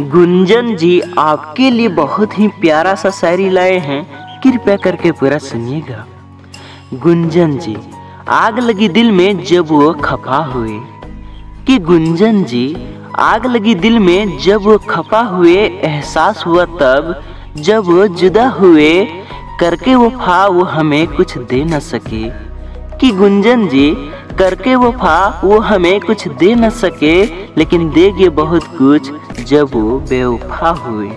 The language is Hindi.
गुंजन जी, आपके लिए बहुत ही प्यारा सा शायरी लाए हैं। कृपया करके पूरा सुनिएगा। गुंजन जी, आग लगी दिल में जब वो खपा हुए। कि गुंजन जी, आग लगी दिल में जब वो खपा हुए, एहसास हुआ तब, जब वो जुदा हुए, करके वो फा वो हमें कुछ दे न सके। कि गुंजन जी करके वो फा वो हमें कुछ दे न सके, लेकिन देगी बहुत कुछ जब वो बेवफा हुए।